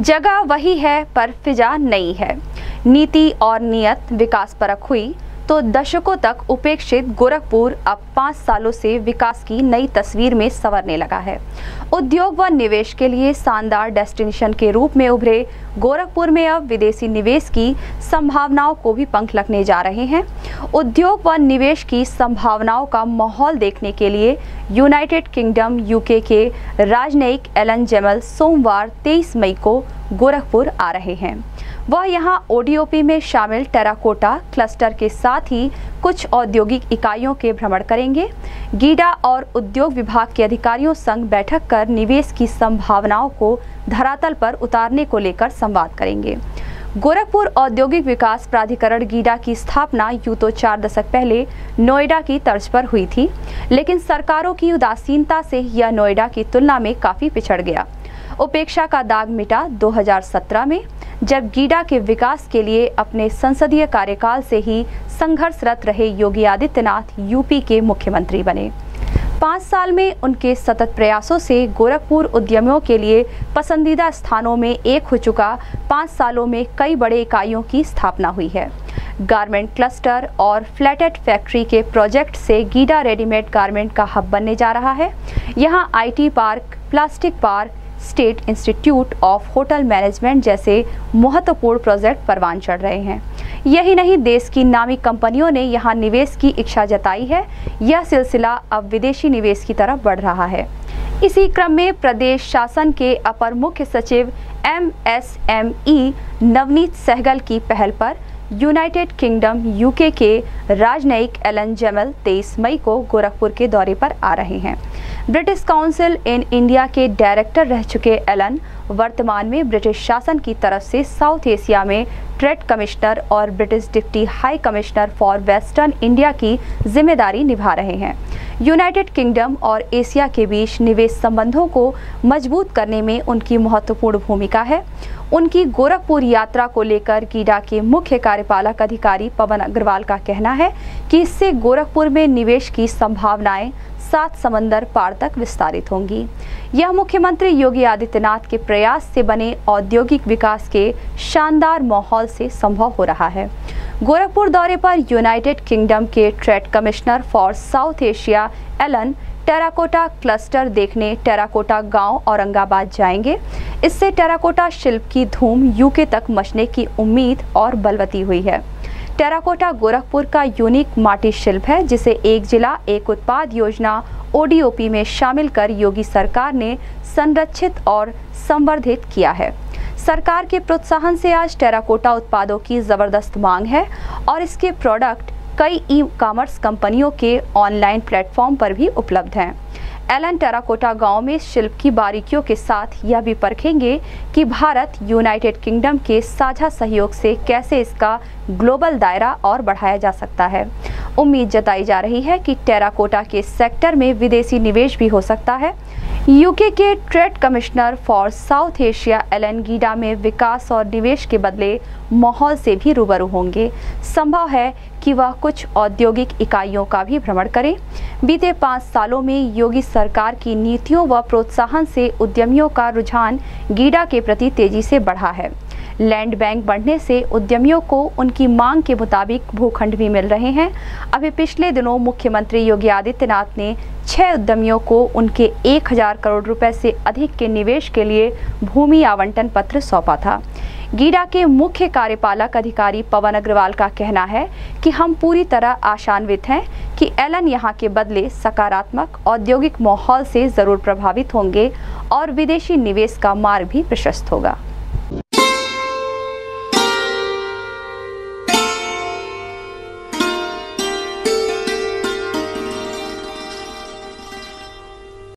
जगह वही है पर फिजा नहीं है। नीति और नियत विकास परक हुई। तो दशकों तक उपेक्षित गोरखपुर अब पाँच सालों से विकास की नई तस्वीर में संवरने लगा है। उद्योग व निवेश के लिए शानदार डेस्टिनेशन के रूप में उभरे गोरखपुर में अब विदेशी निवेश की संभावनाओं को भी पंख लगने जा रहे हैं। उद्योग व निवेश की संभावनाओं का माहौल देखने के लिए यूनाइटेड किंगडम यूके के राजनयिक एलन जेमल सोमवार 23 मई को गोरखपुर आ रहे हैं। वह यहाँ ओडीओपी में शामिल टेराकोटा क्लस्टर के साथ ही कुछ औद्योगिक इकाइयों के भ्रमण करेंगे। गीडा और उद्योग विभाग के अधिकारियों संग बैठक कर निवेश की संभावनाओं को धरातल पर उतारने को लेकर संवाद करेंगे। गोरखपुर औद्योगिक विकास प्राधिकरण गीडा की स्थापना यूँ तो चार दशक पहले नोएडा की तर्ज पर हुई थी, लेकिन सरकारों की उदासीनता से यह नोएडा की तुलना में काफ़ी पिछड़ गया। उपेक्षा का दाग मिटा 2017 में, जब गीडा के विकास के लिए अपने संसदीय कार्यकाल से ही संघर्षरत रहे योगी आदित्यनाथ, यूपी के मुख्यमंत्री बने। पाँच साल में उनके सतत प्रयासों से गोरखपुर उद्यमियों के लिए पसंदीदा स्थानों में एक हो चुका पाँच सालों में कई बड़े इकाइयों की स्थापना हुई है। गारमेंट क्लस्टर और फ्लैटेड फैक्ट्री के प्रोजेक्ट से गीडा रेडीमेड गारमेंट का हब बनने जा रहा है। यहाँ IT park, plastic park state institute of hotel management जैसे महत्वपूर्ण प्रोजेक्ट परवान चढ़ रहे हैं। यही नहीं, देश की नामी कंपनियों ने यहाँ निवेश की इच्छा जताई है। यह सिलसिला अब विदेशी निवेश की तरफ़ बढ़ रहा है। इसी क्रम में प्रदेश शासन के अपर मुख्य सचिव M S M E Navneet Sehgal की पहल पर यूनाइटेड किंगडम यूके के राजनयिक एलन जेमल 23 मई को गोरखपुर के दौरे पर आ रहे हैं। ब्रिटिश काउंसिल इन इंडिया के डायरेक्टर रह चुके एलन वर्तमान में ब्रिटिश शासन की तरफ़ से साउथ एशिया में ट्रेड कमिश्नर और British deputy high commissioner for western India की ज़िम्मेदारी निभा रहे हैं। यूनाइटेड किंगडम और एशिया के बीच निवेश संबंधों को मज़बूत करने में उनकी महत्वपूर्ण भूमिका है। उनकी गोरखपुर यात्रा को लेकर गीडा के मुख्य कार्यपालक अधिकारी पवन अग्रवाल का कहना है कि इससे गोरखपुर में निवेश की संभावनाएँ सात समंदर पार तक विस्तारित होंगी। यह मुख्यमंत्री योगी आदित्यनाथ के प्रयास से बने औद्योगिक विकास के शानदार माहौल से संभव हो रहा है। गोरखपुर दौरे पर यूनाइटेड किंगडम के trade commissioner for South Asia, Alan terracotta cluster देखने टेराकोटा गाँव औरंगाबाद जाएँगे। इससे टेराकोटा शिल्प की धूम यूके तक मचने की उम्मीद और बलवती हुई है। टेराकोटा गोरखपुर का यूनिक माटी शिल्प है, जिसे एक जिला, एक उत्पाद योजना, ओडीओपी में शामिल कर योगी सरकार ने संरक्षित और संवर्धित किया है। सरकार के प्रोत्साहन से आज टेराकोटा उत्पादों की ज़बरदस्त मांग है और इसके प्रोडक्ट कई ई कॉमर्स कंपनियों के ऑनलाइन प्लेटफॉर्म पर भी उपलब्ध हैं। एलन टेराकोटा गाँव में शिल्प की बारीकियों के साथ यह भी परखेंगे कि भारत यूनाइटेड किंगडम के साझा सहयोग से कैसे इसका ग्लोबल दायरा और बढ़ाया जा सकता है। उम्मीद जताई जा रही है कि टेराकोटा के सेक्टर में विदेशी निवेश भी हो सकता है। यूके के trade commissioner for South Asia Alan GIDA में विकास और निवेश के बदले माहौल से भी रूबरू होंगे। संभव है कि वह कुछ औद्योगिक इकाइयों का भी भ्रमण करें। बीते पाँच सालों में योगी सरकार की नीतियों व प्रोत्साहन से उद्यमियों का रुझान गीडा के प्रति तेज़ी से बढ़ा है। लैंड बैंक बढ़ने से उद्यमियों को उनकी मांग के मुताबिक भूखंड भी मिल रहे हैं। अभी पिछले दिनों मुख्यमंत्री योगी आदित्यनाथ ने छह उद्यमियों को उनके 1000 करोड़ रुपए से अधिक के निवेश के लिए भूमि आवंटन पत्र सौंपा था। गीडा के मुख्य कार्यपालक अधिकारी पवन अग्रवाल का कहना है कि हम पूरी तरह आशान्वित हैं कि एलन यहाँ के बदले सकारात्मक, औद्योगिक माहौल से ज़रूर प्रभावित होंगे और विदेशी निवेश का मार्ग भी प्रशस्त होगा।